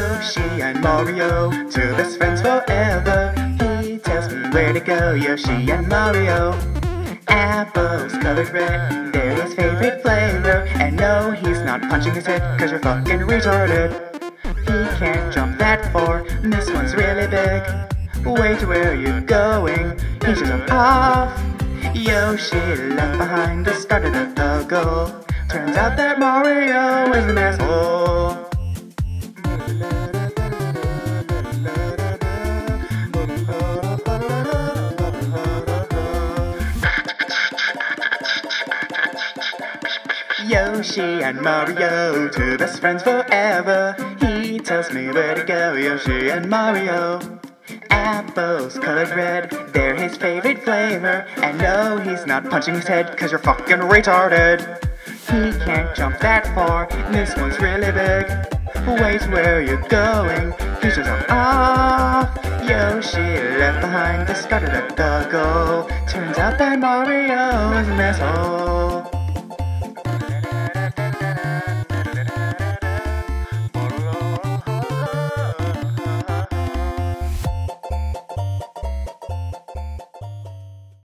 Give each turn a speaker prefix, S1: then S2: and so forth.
S1: Yoshi and Mario, two best friends forever. He tells me where to go, Yoshi and Mario. Apples colored red, they're his favorite flavor. And no, he's not punching his head, cause you're fucking retarded. He can't jump that far, this one's really big. Wait, where are you going? He should jump off. Yoshi left behind the start of the goal. Turns out that Mario is an asshole. Yoshi and Mario, two best friends forever. He tells me where to go, Yoshi and Mario. Apples colored red, they're his favorite flavor. And no, he's not punching his head, cause you're fucking retarded. He can't jump that far, this one's really big. Wait, where are you going? He should jump off. Yoshi left behind the start the goal. Turns out that Mario is an asshole.